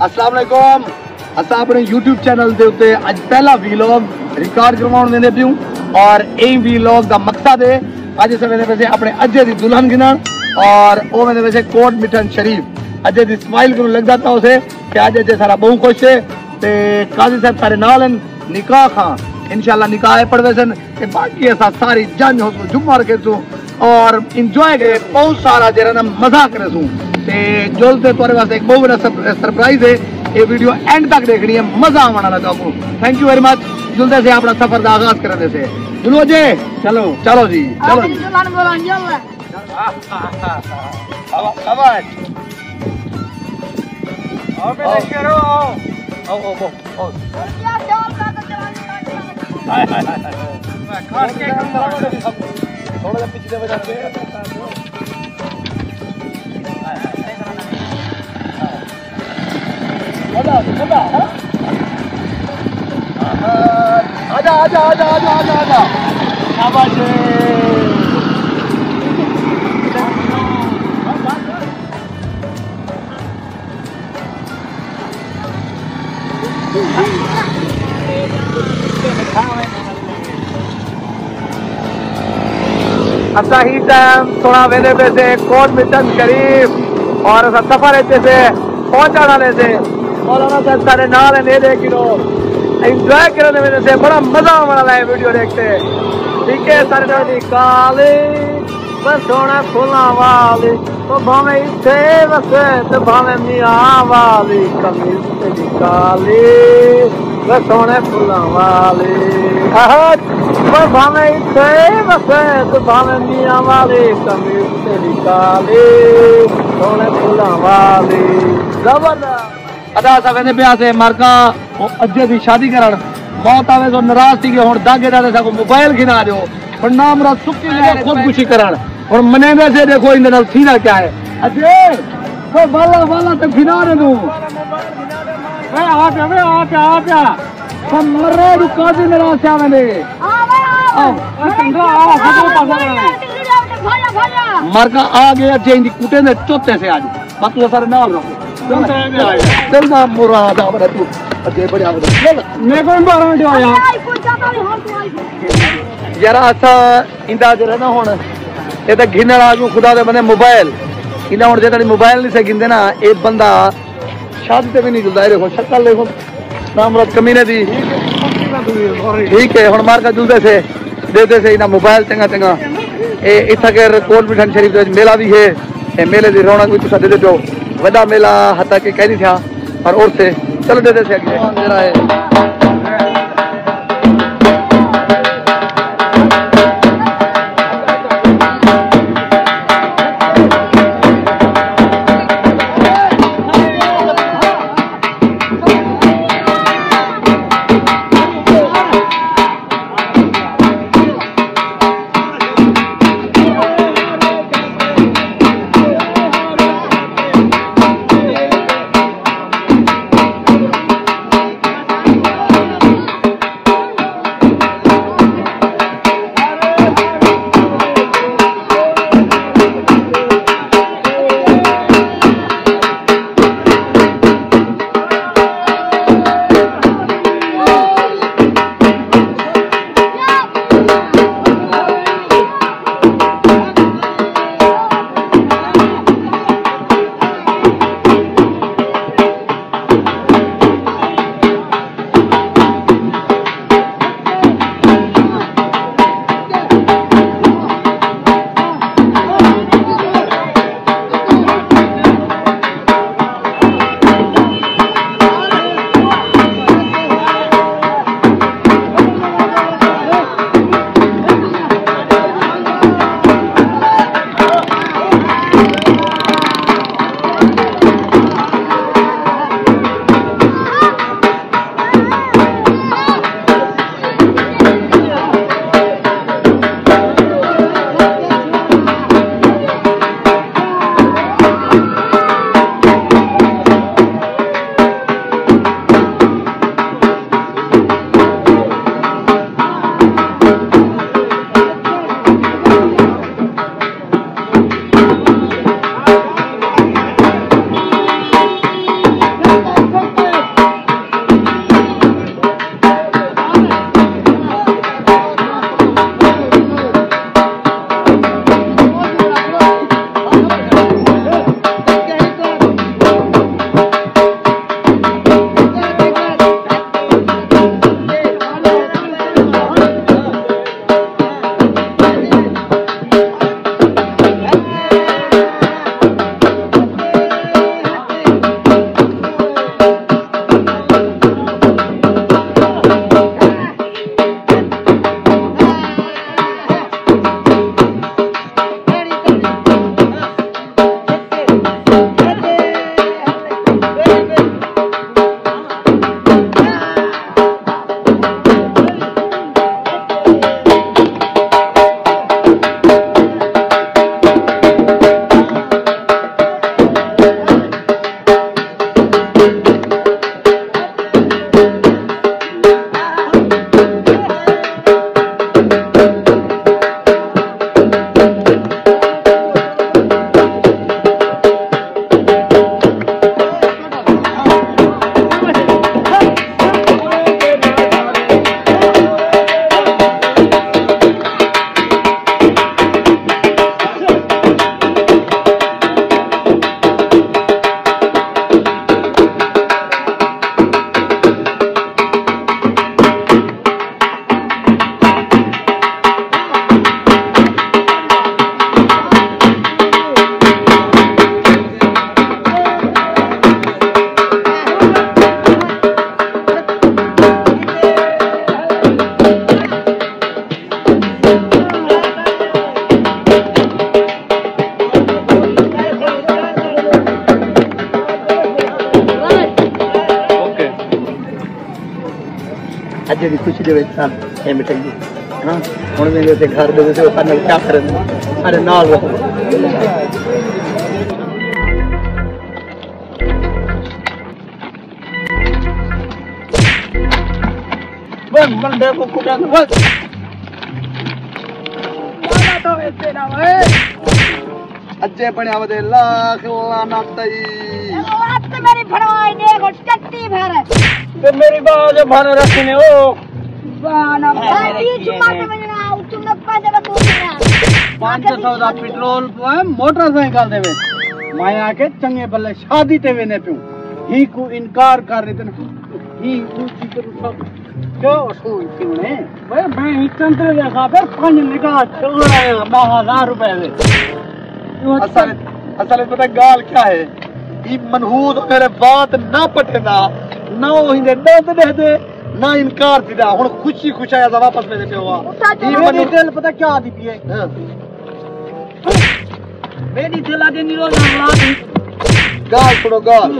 अस्सलाम वालेकुम असां આપણે YouTube ચેનલ દે ઉતે આજ પહેલા વીલોગ રેકોર્ડ કરવાણ દેને પીઉ ઓર એ વીલોગ ਦਾ મકસદ હે આજે સવેને વેસે આપણે અજય દી દુલ્હન ગિનાન ઓર ઓ મેને વેસે કોટ મિઠન શરીફ અજય દી સ્માઈલ કરો લગતા હોસે કે આજે જે સારા બહુ ખુશ છે તે કાઝી સાહેબ તારે નાલ નિકાહ ખાન इंशाल्लाह निकाह पढ़वे सन ते बाकी ऐसा सारी जंज हो जुम्मा रखे सू और इंजॉय करे बहुत सारा जरा ना मज़ा करे सू ते जुलते तोरे वास्ते एक बहुत बड़ा सरप्राइज़ है ये वीडियो एंड तक देखनी है मज़ा आने वाला आपको थैंक यू वेरी मच जुलते से अपना सफ़र का आगाज़ करने से जुलो जी चलो चलो जी चलो जी Jalan bolan jalan. आजा आजा आजा आजा आजा आजा ही टाइम थोड़ा वेने पे से कौन मिशन करीब और सफ़र रहते से पहुँचा डाले से। मौलाना साहब सारे नाल है दे किलो। एंजॉय करने में से बड़ा मज़ा आने वाला है वीडियो देखते। ठीक है सारे नाल काले बस सोना फुला वाली तो भावे इथे वसे तो भावे मियाँ वाली कमीज काली बस सोने फुला वाली वो भावे इथे वसे तो भावे मियाँ वाली कमीज काली सोने फुला वाली ज़बरदस्त। अदा असां वेंदे पिया हुआसीं मार्का अॼु जी शादी करणु मौत आवे सो नाराज़ थी वियो हाणे दागे दादे सां मोबाइल खे न पर नाम रात सुकी वियो ख़ुदकुशी करणु हाणे मञाईंदासीं ॾेखो हिन नाल थींदा क्या आहे अजय तो बाला बाला तक फिना रे तू वे आ जा वे आ जा आ जा हम मरे रुका जी मेरा से आवे आ मरका आ गया जेंदी कुटे ने चोते से आज बाकी सारे नाम रखो चल ना मुराद मोबाइल इना मोबाइल नहीं से गिंदे ना एक बंदा शादी ते भी नहीं जुलदा देखो शक्ल देखो नाम कमीने दी ठीक है हुन मार का जुलदे से देते से इना मोबाइल चंगा चंगा इतना इथा के कोट मिठन शरीफ मेला भी है, मेले दी रौनक भी तुसा दे दे वा मेला हथा की कहिड़ी थिया पर ओरसे चलो ॾेढ दे दे ਅੱਜ ਦੀ ਖੁਸ਼ੀ ਦੇ ਵਿੱਚ ਤਾਂ ਇਹ ਮਿਟਾਈਏ ਹਾਂ ਹੁਣ ਮੇਰੇ ਤੇ ਘਰ ਦੇ ਵਿੱਚ ਉਹ ਨਾਲ ਕਿਆ ਕਰਨ ਅਰੇ ਨਾਲ ਰਹੋ ਬਨ ਬੰਦੇ ਕੋ ਕੁਟਾਂ ਬਸ ਅੱਜੇ ਬਣਿਆ ਵਦੇ ਲੱਖ ਲਾਨਤ ਈ रात मेरी फड़वाई देखो चट्टी भर ਤੇ ਮੇਰੀ ਬਾਜ ਭਨ ਰੱਖਨੇ ਉਹ तो मेरी बात भान रखने हो पाँच सौ चौदह पेट्रोल मोटरसाइकिल देवे। मैं आके चंगे बल्ले शादी ते वे ने पियो ही को इनकार कर रहे थे ही को चिकन सब? क्यों सुन सुने भाई मैं ही चंद्र देखा फिर पाँच निकाल चल रहा है मैं हज़ार रुपए दे। असल असल पता गाल क्या है? ये मनहूद मेरे बात ना पटेना ना वो हिंदे दर्द दे दे ना इनकार दिदा हुन खुशी खुश आया था वापस मेरे पे हुआ मेरी दिल पता क्या दी पी है मेरी दिल आगे नीरो गाल पड़ो गाल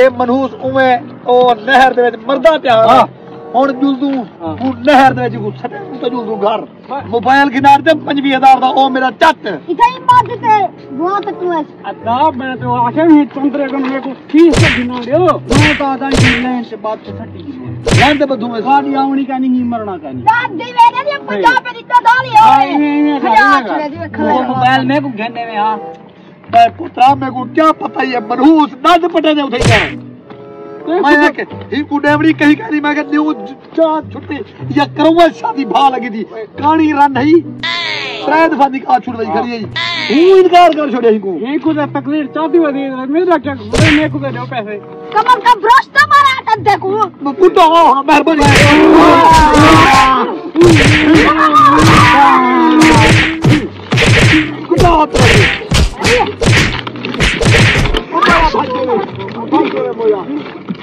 ये मनहूस उम्मे ओ नहर दे मर्दा प्यार प्या ਹੁਣ ਜੁਲਦੂ ਹੁਣ ਨਹਿਰ ਦੇ ਵਿੱਚ ਗੁੱਸਾ ਤੇ ਜੁਲਦੂ ਘਰ ਮੋਬਾਈਲ ਗਿਨਾਰ ਤੇ 25000 ਦਾ ਉਹ ਮੇਰਾ ਚੱਟ ਇਥੇ ਬਾਦ ਤੇ ਬਹੁਤ ਤੂੰ ਐ ਅੱਦਾ ਮੈਂ ਤੇ ਆਸ਼ਾ ਵੀ ਚੰਦਰੇ ਕੋਲ ਮੇ ਕੋ ਫੀਸ ਤੇ ਗਿਨਾ ਲਿਓ ਮੈਂ ਤਾਂ ਆਦਾ ਨਹੀਂ ਲੈਣ ਤੇ ਬਾਦ ਤੇ ਛੱਡੀ ਗਿਨਾ ਲੈਣ ਤੇ ਬਦੂ ਐ ਸਾਡੀ ਆਉਣੀ ਕਾਨੀ ਨਹੀਂ ਮਰਣਾ ਕਾਨੀ ਰਾਤ ਦੀ ਵੇਰੇ ਦੀ 50 ਰੁਪਏ ਦੀ ਤਾਂ ਦਾਲੀ ਹੋਏ ਖਿਆਲ ਛੜੇ ਦੀ ਵੇਖ ਲੈ ਮੋਬਾਈਲ ਮੇ ਕੋ ਗੰਨੇ ਮੇ ਆ ਪਰ ਪੁੱਤਰਾ ਮੇ ਕੋ ਕੀ ਪਤਾ ਇਹ ਮਨਹੂਸ ਦੱਦ ਪਟੇ ਦੇ ਉਥੇ ਗਿਆ नद पटे ने उठे मैं के ही को डेवड़ी कहीं कहीं मैं के न्यू चा छुट्टी या करूँगा शादी भा लगी थी कहानी रन नहीं त्रै दफ़ा निकाह छुड़ गई खड़ी है हूँ इनकार कर छोड़े ही को ही को तकलीफ़ वदी मेरा क्या मेरे को दे पैसे कमर का ब्रश तो मारा तब देखो पुटो मेहरबानी कुत्ता हाथ